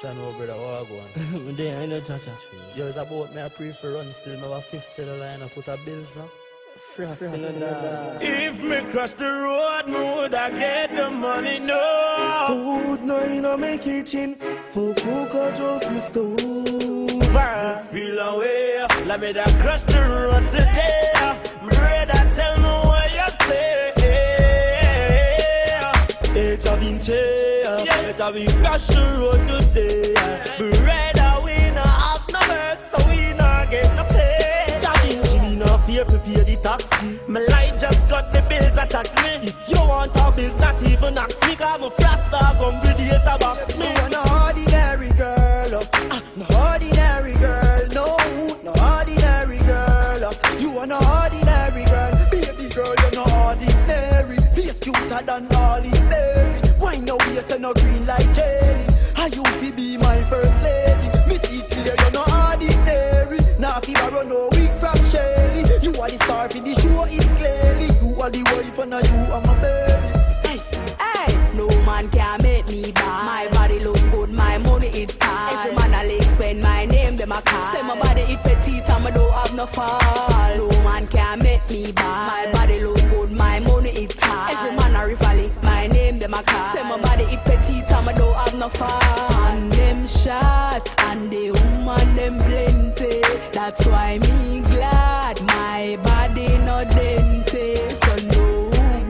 Chan no brother, what go on? Me there, I know Chacha. Yo, it's about me, I pray for run still. Me have a 50 the line, I put a bills now. Frost in the dark. If me cross the road, me would I get the money, no. Food no in my kitchen. For cook or just me stove. Me feel away, let me da cross the road Better we crash the road today. Brother, we not have no work, so we not get no pay. Jahvinci, me not fear to pay the taxi. My life just got the bills that tax me. If you want our bills, not even ask me, cause I'm fast dog, hungry days a box me. You are no ordinary girl, uh, no ordinary girl, no, no ordinary girl. uh, You are no ordinary girl, baby girl, you're no ordinary. Face cuter than Halle Berry. Your waist and no green like jelly. I you fi be my first lady. Me see clear, you're no ordinary. Now fi borrow no wig from Shelly. You are the star for the show, it's clearly. You are the wife and now you are my baby. Hey, no man can make me bad. My body look good, my money is tight. Every man I like spend my name, them a call. Say my body it petite and I don't have no fall. No man can make me bad. My body look a call. Say my body it petite and I don't have no fall. And them shots and the woman them plenty. That's why me glad my body no dente. So no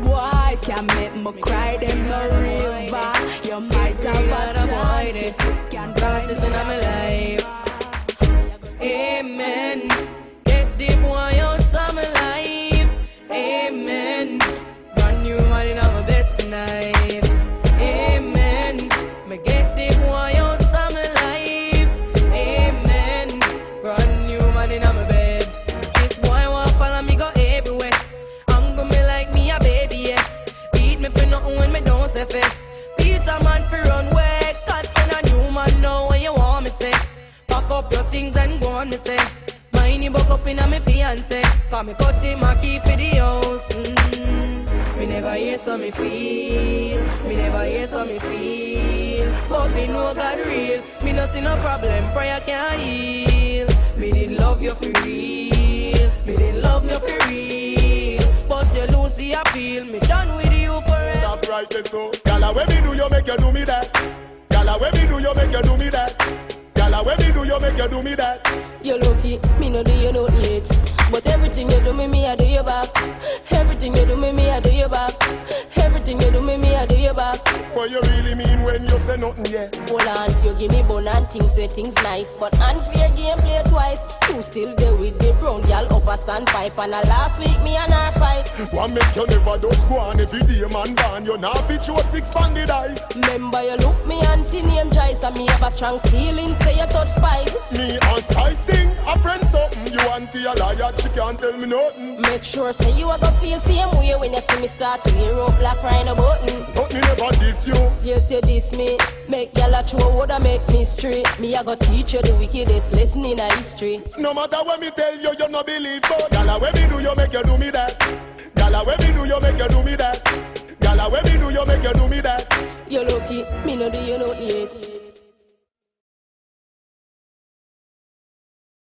boy can make me cry them no river. You might have a chance if you can Process in my life. Say fair. Peter man for run away. God send a new man know when you want me say. Pack up your things and go on me say. Mine you buck up in a me fiance. Cause me cut him a key for the house. Mm. Me never hear so me feel. Me never hear so me feel. But me know God real. Me no see no problem. Prayer can't heal. Me did love you for real. Me did love you for real. But you lose the appeal. Me done with forever. Stop so. Gala, when me do you make you do me that? Gala, when me do you make you do me that? Gala, when me do you make you do me that? You're lucky, me no do you no yet. But everything you do me, me I do you back. Everything you do me, me I do you back. Everything you do me, me I do you back. What you really mean when you say nothing yet? Hold on, you give me bone and things say things nice. But unfair game play twice. You still there with the brown girl up a stand. And a last week me and her fight. One make you never do squan every day, man, ban. You now fit you six banded eyes. Remember you look me auntie name Joyce and me have a strong feeling say you touch spice. Me and Spice thing, a friend something. You auntie a liar, she can't tell me nothing. Make sure say you a go feel same way when you see me start to hear up like crying a button. But me never diss you. Yes, you diss me. Make y'all a throw would make me straight. Me, I go teach you the wickedest lesson in a history. No matter what me tell you, you no believe. But Gala, when me do you make you do me that? Gala, when me do you make you do me that? Gala, when me do you make you do me that? You lucky, me no do you no yet.